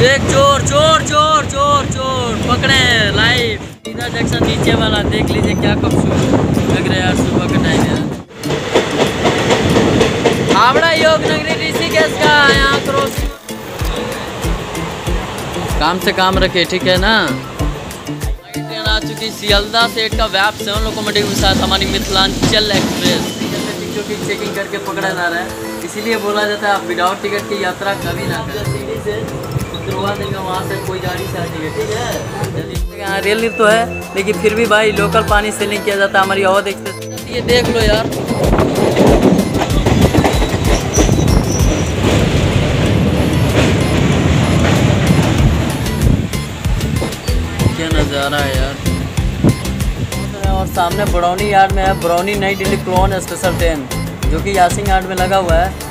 देख, चोर चोर चोर चोर चोर। पकड़े लाइव सीधा जंक्शन नीचे वाला, देख लीजिए क्या खूबसूरत लग रहा है यार, सुबह का टाइम है हावड़ा योग नगरी ऋषिकेश का यहाँ क्रॉस काम से काम रखे, ठीक है ना? आ चुकी, सियालदा सेठ का वैप सेवन लोकोमोटिव के साथ हमारी मिथिलांचल एक्सप्रेस टिकटों की चेकिंग करके पकड़ा जा रहा है। इसीलिए बोला जाता है, आप विदाउट टिकट की यात्रा कभी ना करें। से देंगे वहाँ से कोई गाड़ी से आएगी ठीक है? यहाँ रेल तो है लेकिन फिर भी भाई लोकल पानी से लिंक किया जाता है हमारी और एक्सप्रेस ये देख लो यार। क्या नज़ारा है यार। और सामने बरौनी यार्ड में है बरौनी नई दिल्ली क्लोन स्पेशल ट्रेन जो कि यासिंग यार्ड में लगा हुआ है।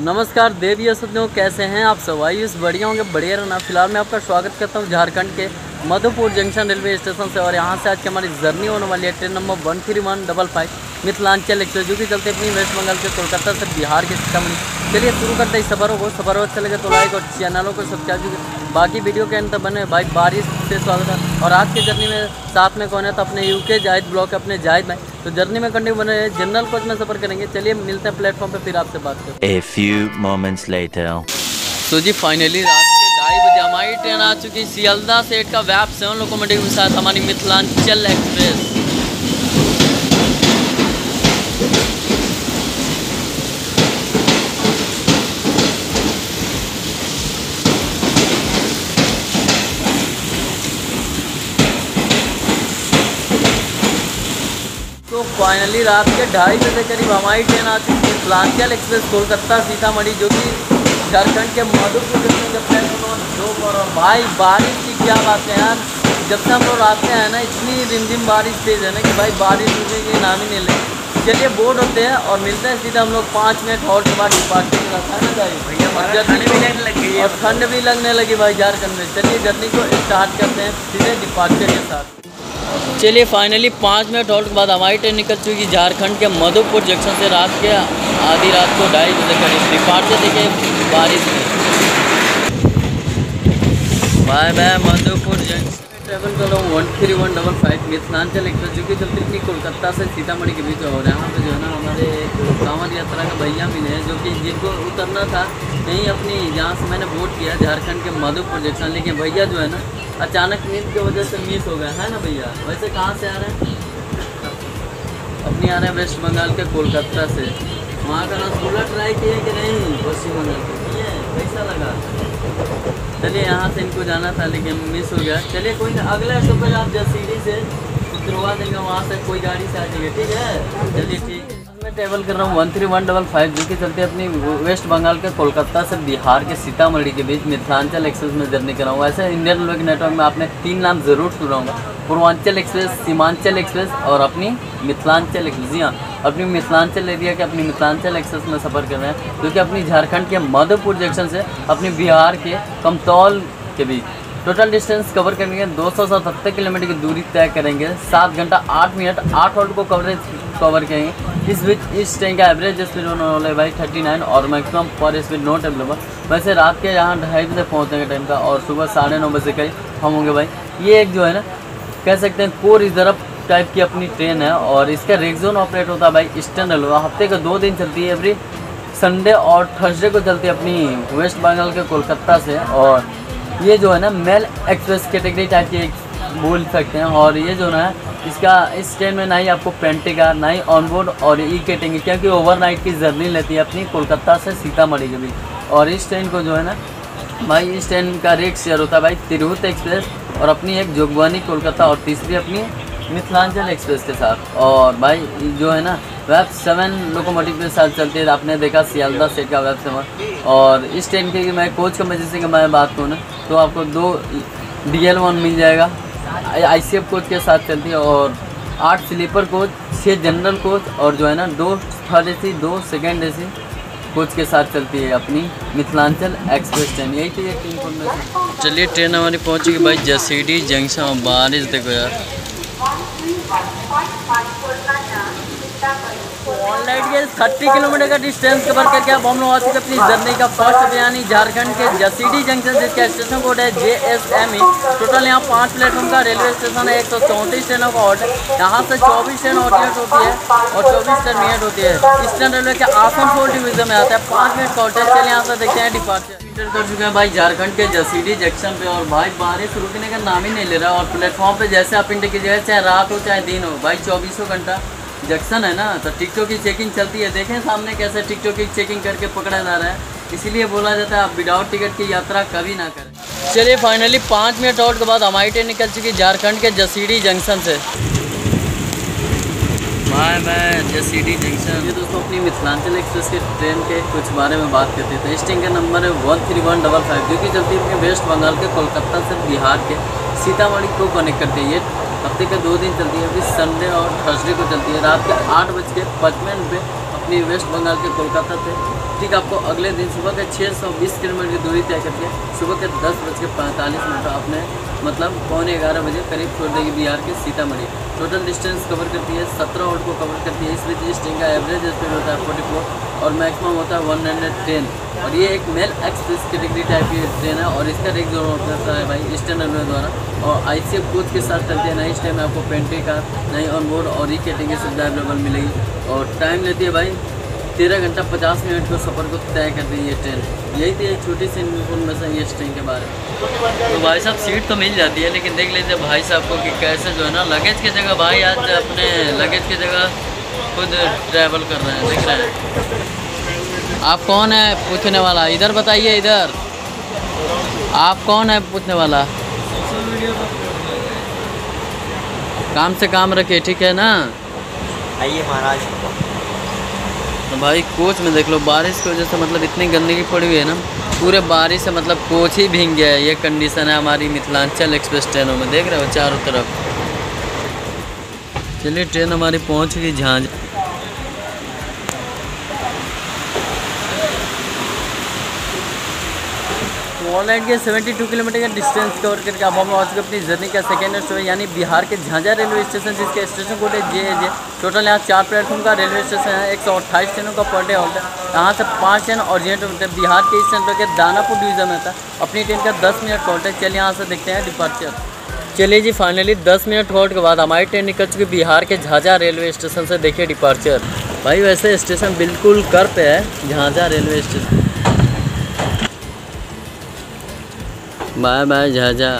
नमस्कार देवी सज्जनों, कैसे हैं आप सब? इस बढ़िया होंगे, बढ़िया रहना। फ़िलहाल मैं आपका स्वागत करता हूँ झारखंड के मधुपुर जंक्शन रेलवे स्टेशन से। और यहाँ से आज की हमारी जर्नी होने वाली है train number one three one double five, Mithilanchal express, जो कि चलते अपनी वेस्ट बंगाल से कोलकाता से बिहार के सीतामढ़ी। चलिए, शुरू करते हैं सफ़रों को। सफ़र अच्छा लगे तो लाइक और चैनलों को सब्सक्राइब बाकी वीडियो के तक बने भाई बारिश से स्वागत है। और आज की जर्नी में साथ में कौन है? तो अपने यूके जाहिद ब्लॉक अपने जाहिद भाई। तो जर्नी में कंटिन्यू बने रहे जनरल कोच में सफ़र करेंगे। चलिए मिलते हैं प्लेटफॉर्म पे फिर आपसे बात करते हैं। Few moments later. तो जी फाइनली रात के ढाई बजे हमारी ट्रेन आ चुकी सियालदा सेठ का वैप सेवन लोकोमोटिव के साथ हमारी मिथिलांचल एक्सप्रेस तो फाइनली रात के ढाई बजे करीब हमारी ट्रेन आ चुकी है। मिथिलांचल एक्सप्रेस कोलकाता सीतामढ़ी जो कि झारखंड के मधुपुर के प्लेटफॉर्म दो पर और भाई बारिश की क्या बात है यार। जब से हम लोग आते हैं ना इतनी रिमझिम बारिश तेज है ना कि भाई बारिश रुकने की नाम ही नहीं ले। चलिए बोर्ड होते हैं और मिलते हैं सीधा हम लोग पाँच मिनट और के बाद डिपार्चर का था ना भाई? और जर्नी भी लगने लगी और ठंड भी लगने लगी भाई झारखंड में। चलिए जर्नी को स्टार्ट करते हैं सीधे डिपार्चर के साथ। चलिए फाइनली पाँच मिनट हॉल्ट के बाद हमारी ट्रेन निकल चुकी झारखंड के मधुपुर जंक्शन से रात के आधी रात को ढाई बजे करीब। डिपार्चर देखिए, बारिश में। Bye bye, Madhupur junction travel कर रहा हूँ one three one double five Mithilanchal express जो कि चलती थी कोलकाता से सीतामढ़ी के बीच और यहाँ पे जो है ना हमारे कांवड़ यात्रा का भैया भी हैं, जो कि जिनको उतरना था कहीं अपनी, जहाँ से मैंने वोट किया, झारखंड के मधुपुर जंक्शन लेकिन भैया जो है ना, अचानक नींद की वजह से मिस हो गया, है ना भैया? वैसे कहाँ से आ रहे हैं? अपनी आ रहे हैं वेस्ट बंगाल के कोलकाता से। वहाँ का ना रसगुल्ला ट्राई किए कि नहीं? पश्चिम बंगाल के। कैसा लगा? चलिए यहाँ से इनको जाना था, लेकिन मिस हो गया। चलिए कोई नहीं अगले सुबह आप जब सीढ़ी से उतरवा देंगे वहाँ से, कोई गाड़ी से आ जाएगी, ठीक है? चलिए ठीक है। मैं ट्रेवल कर रहा हूँ one three one double five जो कि चलते अपनी वेस्ट बंगाल के कोलकाता से बिहार के सीतामढ़ी के बीच मिथिलांचल एक्सप्रेस में जर्नी कर रहा हूँ वैसे इंडियन रेलवे के नेटवर्क में आपने तीन नाम ज़रूर सुना होगा। पूर्वांचल एक्सप्रेस, सीमांचल एक्सप्रेस और अपनी मिथिलांचल एक्सप्रेस। जी हाँ अपनी मिथिलांचल एरिया के अपनी मिथिलांचल एक्सप्रेस में सफ़र कर रहे हैं। जो कि अपनी झारखंड के मधुपुर जंक्शन से अपनी बिहार के कमतौल के बीच। टोटल डिस्टेंस कवर करेंगे दो सौ सतहत्तर किलोमीटर की दूरी तय करेंगे। सात घंटा आठ मिनट, आठ हॉल्ट को कवरेज कवर करेंगे। इस बीच, इस ट्रेन का एवरेज स्पीड होने वाला है भाई थर्टी नाइन और मैक्सिमम पर स्पीड नॉट अवेलेबल वैसे रात के यहाँ ढाई बजे पहुँचने का टाइम का और सुबह साढ़े नौ बजे करीब हम होंगे भाई। ये एक जो है ना, कह सकते हैं, कोर रिज़र्व टाइप की अपनी ट्रेन है और इसका रेगजोन ऑपरेट होता है भाई ईस्टर्न रेलवे हफ़्ते का दो दिन चलती है एवरी संडे और थर्सडे को चलती है अपनी वेस्ट बंगाल के कोलकाता से। और ये जो है ना मेल एक्सप्रेस कैटेगरी टाइप की एक बोल सकते हैं। और ये जो ना, इसका, इस ट्रेन में ना ही आपको पेंटिका ना ही ऑनबोर्ड और ई कैटेंगे क्योंकि ओवरनाइट की जर्नी लेती है अपनी कोलकाता से सीतामढ़ी के बीच और इस ट्रेन को जो है ना, भाई, इस ट्रेन का रेट शेयर होता है भाई, तिरहुत एक्सप्रेस और अपनी एक जोगवानी कोलकाता और तीसरी अपनी मिथिलांचल एक्सप्रेस के साथ। और भाई, जो है ना वेब सेवन लोकोमोटिव के साथ चलती है आपने देखा सियालदा सेट का वेब सेवन और इस ट्रेन के मैं कोच का मैं जैसे कि मैं बात करूँ ना तो आपको दो डी एल वन मिल जाएगा। आई सी एफ़ कोच के साथ चलती है और आठ स्लीपर कोच छः जनरल कोच और जो है ना, दो थर्ड ए सी दो सेकेंड ए सी कोच के साथ चलती है अपनी मिथिलांचल एक्सप्रेस ट्रेन यही थी एक इन्फॉर्मेशन चलिए ट्रेन हमारी पहुँची भाई जसीडी, जंक्शन बारिश देखो यार। 1.5 per Lana, Tamil. के 30 किलोमीटर का डिस्टेंस कवर करके अब हम लोग आ चुके अपनी जर्नी का फ़र्स्ट यानी झारखंड के जसीडी जंक्शन जिसका स्टेशन कोड है J S M E total यहाँ पाँच प्लेटफॉर्म का रेलवे स्टेशन है, एक सौ चौंतीस ट्रेनों का ऑर्डर यहाँ से चौबीस ट्रेन ऑर्डिनेट होती है और चौबीस ट्रेन मिनट होती है। ईस्टर्न रेलवे के आसम आसनसोल डिवीज़न में आता है। पाँच मिनट का ऑर्डर चलिए यहाँ से देखते हैं डिपार्चर एंटर कर चुके हैं भाई झारखंड के जसीडी जंक्शन पे और भाई बारिश रुकने का नाम ही नहीं ले रहा और प्लेटफॉर्म पे जैसे आप इंडिया कीजिएगा चाहे रात हो, चाहे दिन हो, भाई चौबीसों घंटा जंक्शन है ना तो टिकटों की चेकिंग चलती है। देखें सामने कैसे टिकटों की चेकिंग करके पकड़ा जा रहा है। इसीलिए बोला जाता है आप विदाउट टिकट की यात्रा कभी ना करें। चलिए फाइनली पाँच मिनट आउट के बाद हमारी ट्रेन निकल चुकी झारखंड के जसीडी जंक्शन से। बाय बाय जसीडी जंक्शन ये दोस्तों अपनी मिथिलांचल एक्सप्रेस के ट्रेन के कुछ बारे में बात करते थे इस ट्रेन का नंबर है one three one double five जो कि चलती है अपने वेस्ट बंगाल के कोलकाता से बिहार के सीतामढ़ी को कनेक्ट करती है। ये हफ़्ते के दो दिन चलती है, अभी संडे और थर्सडे को चलती है। रात के आठ बज के पचपन पे अपनी वेस्ट बंगाल के कोलकाता से। ठीक आपको अगले दिन सुबह के छः सौ बीस किलोमीटर की दूरी तय करके सुबह के दस बज के पैंतालीस मिनट अपने मतलब पौने ग्यारह बजे करीब छोड़ देगी बिहार के सीतामढ़ी। टोटल डिस्टेंस कवर करती है, सत्रह आउट को कवर करती है। इस बीच इस ट्रेन का एवरेज स्पीड होता है फोर्टी फोर और मैक्सिमम होता है वन हंड्रेड टेन और ये एक मेल एक्सप्रेस कैटेगरी टाइप की ट्रेन है और इसका रेक जो होता है भाई ईस्टर्न रेलवे द्वारा। और आई सी कोच के साथ चलती है ना, इस टाइम आपको पेंट्री का नई ऑन बोर्ड और ई कैटेगरी सुविधा अवेलेबल मिलेगी। और टाइम लेती है भाई, तेरह घंटा पचास मिनट को सफ़र को तय करती है ये ट्रेन यही थी एक छोटी सी इन्फॉर्मेशन ये ट्रेन के बारे में। तो भाई साहब सीट तो मिल जाती है, लेकिन देख लीजिए भाई साहब को कि कैसे जो है ना लगेज की जगह भाई आज अपने लगेज की जगह खुद ट्रैवल कर रहे हैं देख रहे हैं। आप कौन है पूछने वाला? इधर बताइए इधर। आप कौन है पूछने वाला? काम से काम रखिए ठीक है ना? आइए महाराज। तो भाई कोच में देख लो बारिश की वजह से मतलब इतनी गंदगी पड़ी हुई है ना। पूरे बारिश से मतलब कोच ही भींग गया है ये कंडीशन है हमारी मिथिलांचल एक्सप्रेस ट्रेनों में। देख रहे हो चारों तरफ़। चलिए, ट्रेन हमारी पहुँच गई झांझ ऑनलाइन के 72 किलोमीटर का डिस्टेंस कवर करके अब हम आ चुके अपनी जर्नी का सेकेंड स्टॉप यानी बिहार के झांझा रेलवे स्टेशन, जिसका स्टेशन कोड है जे जे। टोटल यहाँ चार प्लेटफॉर्म का रेलवे स्टेशन है, एक सौ अट्ठाईस ट्रेनों का पर डे होता है यहाँ से पाँच ट्रेन ऑरिजिनेट होते हैं। बिहार के इस सेंटर के दानापुर डिवीज़न में था। अपनी ट्रेन का दस मिनट हॉल्ट है। चलिए यहाँ से देखते हैं डिपार्चर चलिए जी फाइनली दस मिनट हॉल्ट के बाद हमारी ट्रेन निकल चुकी बिहार के झाझा रेलवे स्टेशन से देखिए डिपार्चर भाई, वैसे स्टेशन बिल्कुल कर पे है, Jhajha railway station bye bye, Jhajha.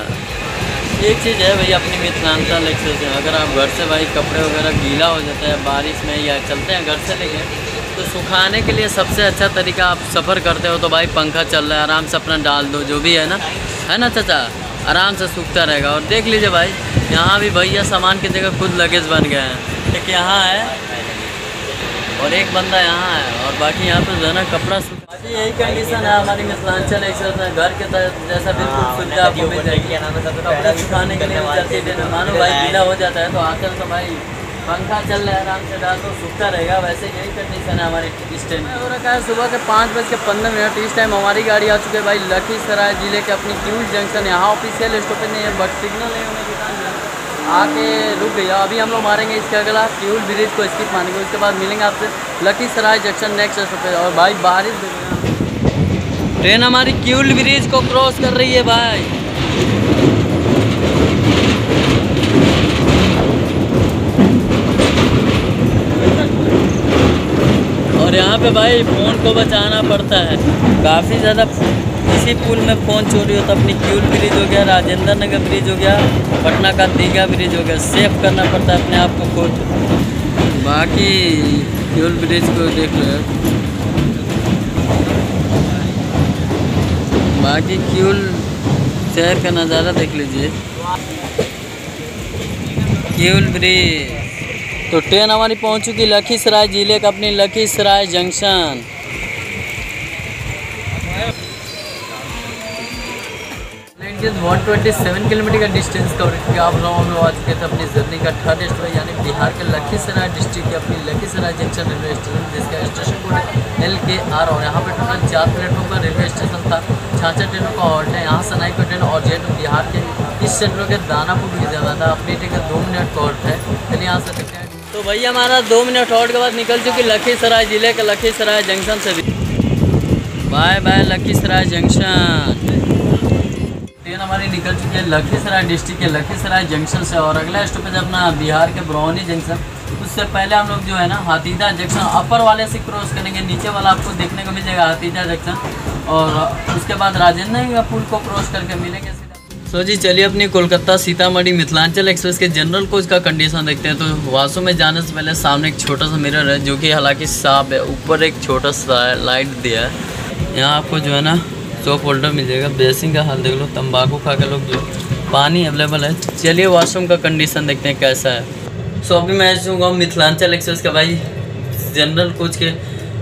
एक चीज़ है भाई अपनी मिथिलांचल में अगर आप घर से भाई कपड़े वगैरह गीला हो जाता है, बारिश में या चलते हैं घर से लेके तो सुखाने के लिए सबसे अच्छा तरीका आप सफ़र करते हो तो भाई पंखा चल रहा है, आराम से अपना डाल दो, जो भी है ना। है ना, चाचा? आराम से सूखता रहेगा। और देख लीजिए भाई यहाँ भी भैया सामान की जगह खुद लगेज बन गए हैं। एक यहाँ है और एक बंदा यहाँ है। और बाकी यहाँ पे जो है ना कपड़ा सूख बाकी यही कंडीशन है हमारी मिथिलांचल एक घर के जैसा बिल्कुल हाँ, सुविधा आपको मिल जाएगी। सबसे कपड़े सुखाने के लिए मानो भाई गीला हो जाता है तो आकर तो भाई पंखा चल रहा है, आराम से डाल तो सूखता रहेगा। वैसे यही कंडीशन है हमारे इस टाइम हो रखा है, सुबह के पाँच बज के पंद्रह मिनट, इस टाइम हमारी गाड़ी आ चुकी है भाई लखीसराय ज़िले के अपनी क्यूज जंक्शन यहाँ ऑफिशियल स्टॉपेज नहीं है बट सिग्नल नहीं होने के आके रुक गया अभी हम लोग मारेंगे इसके अगला फ्यूल ब्रिज को स्किप मारेंगे उसके बाद मिलेंगे आपसे लखीसराय जंक्शन नेक्स्ट स्टॉपेज और भाई बारिश ट्रेन हमारी क्यूल ब्रिज को क्रॉस कर रही है भाई। और यहाँ पे भाई फ़ोन को बचाना पड़ता है। काफ़ी ज़्यादा इसी पुल में फ़ोन चोरी होता, अपनी क्यूल ब्रिज हो गया, राजेंद्र नगर ब्रिज हो गया, पटना का दीघा ब्रिज हो गया, सेफ़ करना पड़ता है अपने आप को खुद। बाकी क्यूल ब्रिज को देख लो। बाकी क्यूल शहर का नज़ारा देख लीजिए। क्यूल ब्रिज। तो ट्रेन हमारी पहुँच चुकी लखीसराय ज़िले का, अपनी Lakhisarai junction. One twenty seven kilometre का डिस्टेंस कवर किया आप लोगों में आ चुके थे अपनी जर्नी का थर्ड स्टॉप यानी बिहार के लखीसराय डिस्ट्रिक्ट के अपनी लखीसराय जंक्शन रेलवे स्टेशन जिसका station code L K R और यहाँ पर टोटल चार प्लेटफॉर्म का रेलवे स्टेशन था। छाछा ट्रेनों का हॉल्ट है, यहाँ सनाई को ट्रेन और जेट बिहार के इस सेंटर के दानापुर भी ज़्यादा था। अपनी ट्रेन का दो मिनट का हॉल्ट है। चलिए यहाँ से देखते हैं। तो भैया हमारा दो मिनट और के बाद निकल चुकी लखीसराय ज़िले के लखीसराय जंक्शन से भी। Bye bye Lakhisarai junction. Train हमारी निकल चुकी है लखीसराय डिस्ट्रिक्ट के लखीसराय जंक्शन से और अगला स्टॉपेज अपना बिहार के बरौनी जंक्शन। उससे पहले हम लोग जो है ना हाथीदा जंक्शन अपर वाले से क्रॉस करेंगे। नीचे वाला आपको देखने को मिल जाएगा हाथीदा जंक्शन। और उसके बाद राजेंद्र पुल को क्रॉस करके मिलेंगे। सो जी, चलिए अपनी कोलकाता सीतामढ़ी मिथिलांचल एक्सप्रेस के जनरल कोच का कंडीशन देखते हैं। तो वासु में जाने से पहले सामने एक छोटा सा मिरर है, जो कि हालाँकि साफ़ है। ऊपर एक छोटा सा लाइट दिया है। यहाँ आपको जो है ना सोप होल्डर मिल जाएगा बेसिंग का हाल देख लो तम्बाकू खा के लोग जो पानी अवेलेबल है। चलिए वॉशरूम का कंडीशन देखते हैं कैसा है। सो अभी मैं चूँगा मिथिलांचल एक्सप्रेस का भाई जनरल कोच के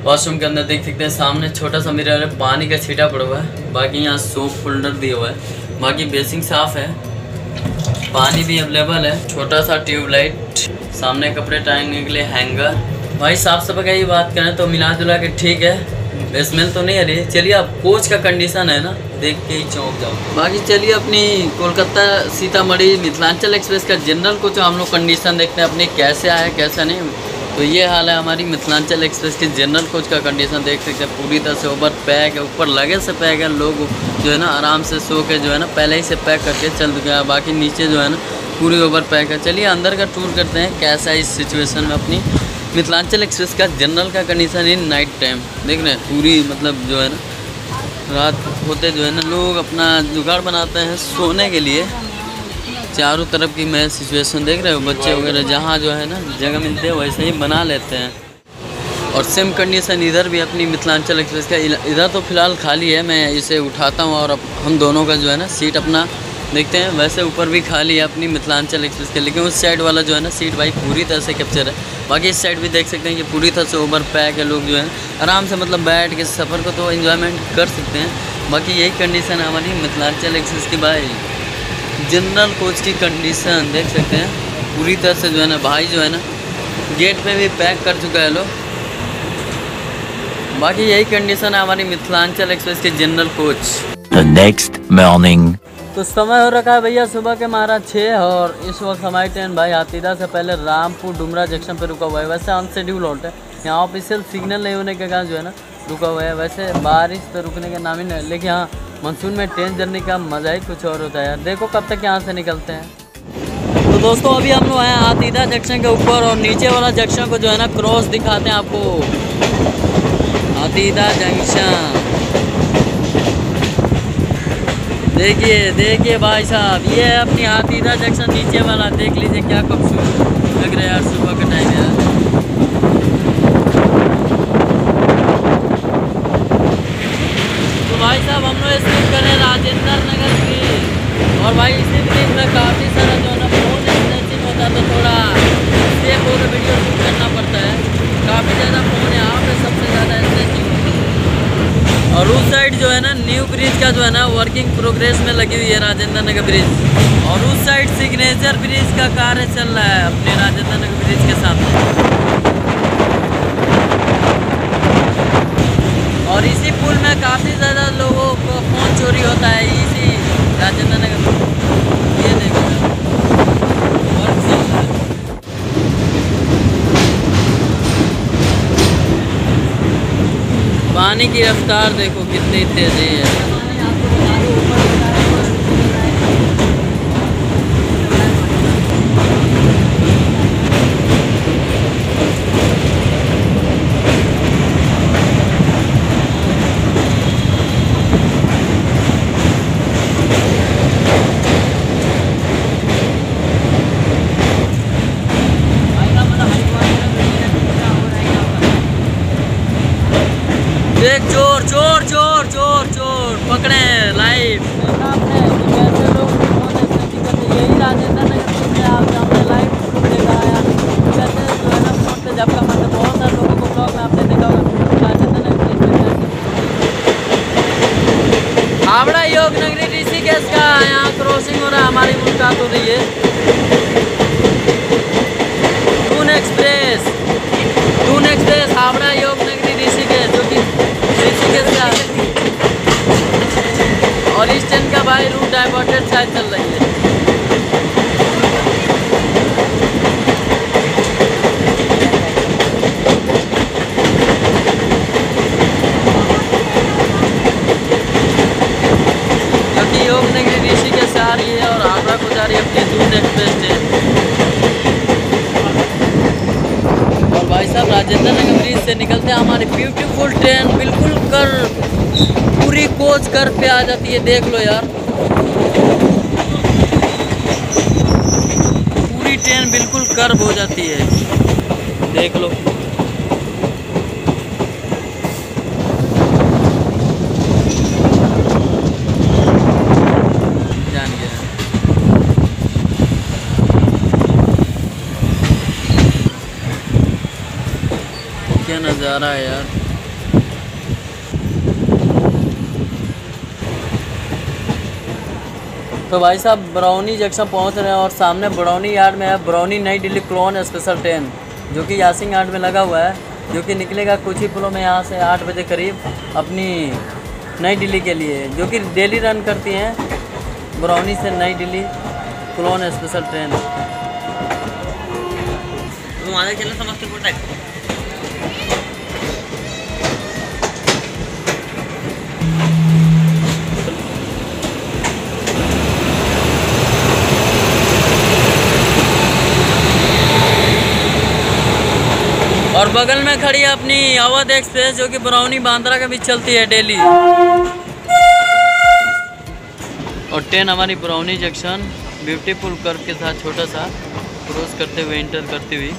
वॉशरूम के अंदर देख सकते हैं। सामने छोटा सा मिरर है, पानी का छीटा पड़ा हुआ है। बाकी यहाँ सोप होल्डर दिया हुआ है। बाकी बेसिंग साफ़ है। पानी भी अवेलेबल है। छोटा सा ट्यूबलाइट, सामने कपड़े टांगने के लिए हैंगर। भाई, साफ़ सफ़ाई की बात करें तो मिला जुला के ठीक है। स्मेल तो नहीं आ रही चलिए, अब कोच का कंडीशन है ना। देख के ही चौंक जाओ। बाकी चलिए, अपनी कोलकाता सीतामढ़ी मिथिलांचल एक्सप्रेस का जनरल कोच हम लोग कंडीशन देखते हैं। अपने कैसे आया, कैसा नहीं। तो ये हाल है हमारी मिथिलांचल एक्सप्रेस के जनरल कोच का कंडीशन देख सकते हैं, पूरी तरह से ओवर पैक है, ऊपर लगे से पैक है, लोग जो है ना, आराम से सो के जो है ना, पहले ही से पैक करके चल गया। बाकी नीचे जो है ना, पूरी ओवर पैक है। चलिए, अंदर का टूर करते हैं, कैसा है इस सिचुएशन में अपनी। मिथिलांचल एक्सप्रेस का जनरल का कंडीशन इन नाइट टाइम देख रहे हैं, पूरी मतलब जो है ना, रात होते जो है ना, लोग अपना जुगाड़ बनाते हैं सोने के लिए। चारों तरफ़ की मैं सिचुएशन देख रहे हो, बच्चे वगैरह जहाँ जो है ना, जगह मिलते हैं, वैसे ही बना लेते हैं। और सेम कंडीशन इधर भी अपनी मिथिलांचल एक्सप्रेस का। इधर तो फ़िलहाल खाली है, मैं इसे उठाता हूँ और अब हम दोनों का जो है ना, सीट अपना देखते हैं। वैसे ऊपर भी खाली है अपनी मिथिलांचल एक्सप्रेस के, लेकिन उस साइड वाला जो है ना, सीट भाई पूरी तरह से कैप्चर है। बाकी इस साइड भी देख सकते हैं कि पूरी तरह से ओवर पैक है लोग जो है। आराम से मतलब बैठ के सफ़र को तो इन्जॉयमेंट कर सकते हैं। बाकी यही कंडीशन है हमारी मिथिलांचल एक्सप्रेस की भाई। जनरल कोच की कंडीशन देख सकते हैं। पूरी तरह से जो है ना, भाई जो है ना गेट पे भी पैक कर चुका है लोग। बाकी यही कंडीशन है हमारी मिथिलांचल एक्सप्रेस के general coach The next morning. तो समय हो रखा है भैया सुबह के महाराज छः और इस वक्त हमारी ट्रेन भाई हाथीदा से पहले रामपुर डुमरा जंक्शन पे रुका हुआ है। वैसे अनशेड्यूल होल्ट है। यहाँ ऑफिशियल सिग्नल नहीं होने के कारण जो है ना रुका हुआ है। वैसे बारिश तो रुकने के नाम ही नहीं लेकिन हाँ मानसून में ट्रेन जर्नी का मज़ा ही कुछ और होता है यार। देखो कब तक यहाँ से निकलते हैं। तो दोस्तों अभी हम लोग हैं हाथीदा जंक्शन के ऊपर और नीचे वाला जंक्शन को जो है ना क्रॉस दिखाते हैं आपको। हाथीदा जंक्शन। देखिए देखिए भाई साहब, ये है अपनी हाथीदा जंक्शन नीचे वाला। देख लीजिए क्या खूबसूरत लग रहा है यार सुबह का टाइम यार तो भाई साहब हम लोग स्किप कर रहे हैं राजेंद्र नगर की और भाई इसी ब्रिज में काफ़ी सारा जो है ना फ़ोन स्नैचिंग होता है तो थोड़ा सेफ़ होकर वीडियो शूट करना पड़ता है काफ़ी ज़्यादा फ़ोन यहाँ पे सबसे ज़्यादा स्नैचिंग और उस साइड जो है ना न्यू ब्रिज का जो है ना वर्किंग प्रोग्रेस में लगी हुई है राजेंद्र नगर ब्रिज और उस साइड सिग्नेचर ब्रिज का कार्य चल रहा है अपने राजेंद्र नगर ब्रिज के सामने। और इसी पुल में काफ़ी ज़्यादा लोगों को फ़ोन चोरी होता है, इसी राजेंद्र नगर पानी की रफ्तार देखो कितनी तेज़ी है देख चोर चोर चोर चोर चोर पकड़े लाइव कैसे लोग यही राजेंद्र नगर में आप हमने लाइव प्रूफ देखा है कैसे जो है ना फ़ोन पे झपका मारते बहुत सारे लोगों को ब्लॉग में आपने देखा होगा राजेंद्र नगर में हावड़ा योग नगरी ऋषिकेश का यहाँ क्रॉसिंग हो रहा है, हमारी मुलाकात हो रही है। टून एक्सप्रेस टून एक्सप्रेस हावड़ा योग नगरी ऋषिकेश जो कि ऋषिकेश का और इस ट्रेन का भाई रूट डाइवर्टेड शायद चल रही है। कोच कर पे आ जाती है, देख लो यार। पूरी ट्रेन बिल्कुल कर्व हो जाती है। देख लो। क्या नज़ारा है यार। तो भाई साहब बरौनी जंक्शन पहुँच रहे हैं और सामने बरौनी यार्ड में है। बरौनी नई दिल्ली क्लोन स्पेशल ट्रेन जो कि यासिंग यार्ड में लगा हुआ है, जो कि निकलेगा कुछ ही पुलों में यहाँ से आठ बजे करीब अपनी नई दिल्ली के लिए, जो कि डेली रन करती हैं। बरौनी से नई दिल्ली क्लोन स्पेशल ट्रेन चलो समस्तीपुर तक बगल में खड़ी है अपनी अवध एक्सप्रेस, जो कि बरौनी बांद्रा के बीच चलती है डेली। और ट्रेन हमारी बरौनी जंक्शन, ब्यूटीफुल कर्व के साथ छोटा सा, क्रॉस करते हुए इंटर करती हुई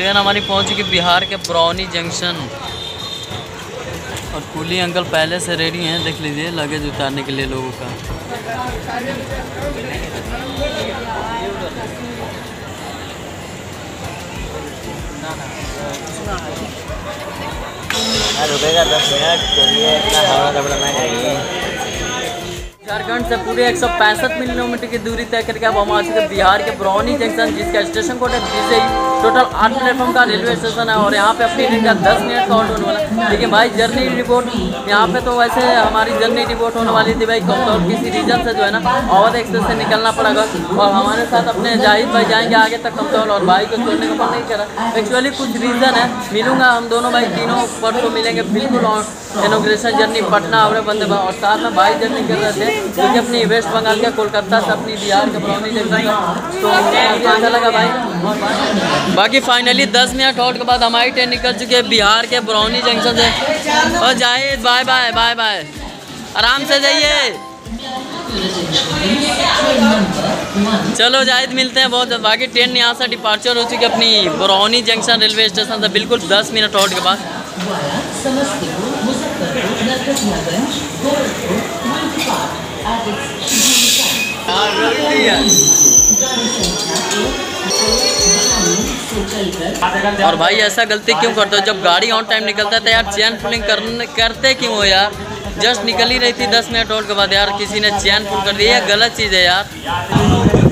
ट्रेन हमारी पहुँच चुकी बिहार के बरौनी जंक्शन। और कुली अंकल पहले से रेडी हैं देख लीजिए लगेज उतारने के लिए लोगों का। रुकेगा दस मिनट चलिए इतना हवा कपड़ा चाहिए झारखंड से पूरे एक सौ पैंसठ किलोमीटर की दूरी तय करके अब हम आ चुके बिहार के बरौनी जंक्शन जिसका स्टेशन कोड है विजय टोटल आठ प्लेटफॉर्म का रेलवे स्टेशन है और यहाँ पे अपनी ट्रेन का दस मिनट का ऑल्ट होने वाला। है लेकिन भाई जर्नी रिपोर्ट यहाँ पे तो वैसे हमारी जर्नी रिपोर्ट होने वाली थी भाई कमतौर किसी रीजन से जो है ना अवध एक्सप्रेस से निकलना पड़ेगा और हमारे साथ अपने जाहिद भाई जाएँगे आगे तक कमतौर और भाई को छोड़ने का मन नहीं करा एक्चुअली कुछ रीज़न है। मिलूँगा हम दोनों भाई, तीनों परसों मिलेंगे बिल्कुल और इनोग्रेशन जर्नी पटना और बंदे और साथ में भाई जर्नी कर रहे थे क्योंकि अपनी वेस्ट बंगाल के कोलकाता से अपनी बिहार के बरौनी का तो अच्छा लगा भाई। बाकी फाइनली दस मिनट और के बाद हमारी ट्रेन निकल चुकी है बिहार के बरौनी जंक्शन से। और Zahid bye bye bye bye आराम से जाइए। चलो जाहिद मिलते हैं बहुत। बाकी ट्रेन यहाँ से डिपार्चर हो चुकी है अपनी बरौनी जंक्शन रेलवे स्टेशन से। बिल्कुल दस मिनट और के बाद। और भाई ऐसा गलती क्यों करते हो? जब गाड़ी ऑन टाइम निकलता है तो यार चैन पुलिंग करते क्यों हो यार? जस्ट निकल ही रही थी दस मिनट और के बाद यार, किसी ने चैन पुल कर दिया गलत चीज़ है यार।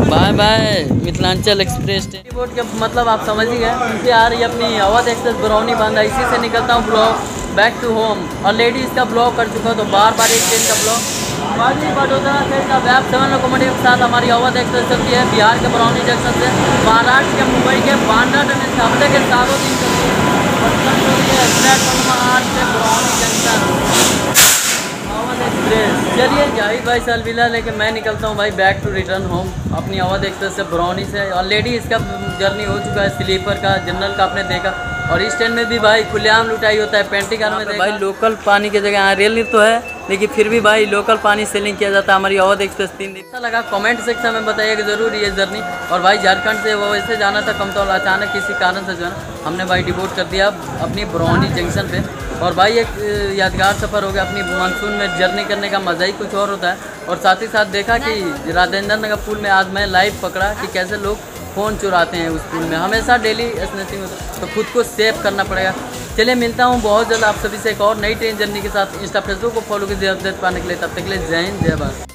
Bye bye Mithilanchal express board के मतलब आप समझ ही गए। क्योंकि यार ये अपनी अवध एक्सप्रेस बरौनी बांधा इसी से निकलता हूँ blog back to home already इसका ब्लॉग कर चुका हूँ तो बार बार एक ट्रेन का ब्लॉग बड़ोदरा से सेवन लोकोमोटिव के साथ हमारी एक्सप्रेस चलती है बिहार के बरौनी जंक्शन से महाराष्ट्र के मुंबई के बांद्रा हफ़्ते के दिन चलिए जाहिद भाई से अलविदा लेके मैं निकलता हूँ भाई बैक टू रिटर्न होम अपनी अवध एक्सप्रेस से बरौनी से। ऑलरेडी इसका जर्नी हो चुका है स्लीपर का जनरल का आपने देखा। और इस ट्रेन में भी भाई खुलेआम लुटाई होता है पेंटिंग में भाई लोकल पानी की जगह यहाँ रेल नहीं तो है लेकिन फिर भी भाई लोकल पानी सेलिंग किया जाता है हमारी अवध एक्सप्रेस तीन दिन। अच्छा लगा कमेंट सेक्शन में बताइएगा ज़रूर ये जर्नी और भाई झारखंड से वो वैसे जाना था कम तो अचानक किसी कारण से जो है ना हमने भाई डिवोट कर दिया अपनी बरौनी जंक्शन पे। और भाई एक यादगार सफ़र हो गया अपनी मानसून में जर्नी करने का मज़ा ही कुछ और होता है। और साथ ही साथ देखा कि राजेंद्र नगर पुल में आज मैं लाइव पकड़ा कि कैसे लोग फ़ोन चुराते हैं उस स्कूल में। हमेशा डेली स्नैचिंग होता है तो खुद को सेव करना पड़ेगा। चलिए, मिलता हूँ बहुत जल्द आप सभी से एक और नई ट्रेन जर्नी के साथ। इंस्टा फेसबुक को फॉलो कीजिए अपडेट पाने के लिए। तब तक के लिए जय हिंद, जय भारत।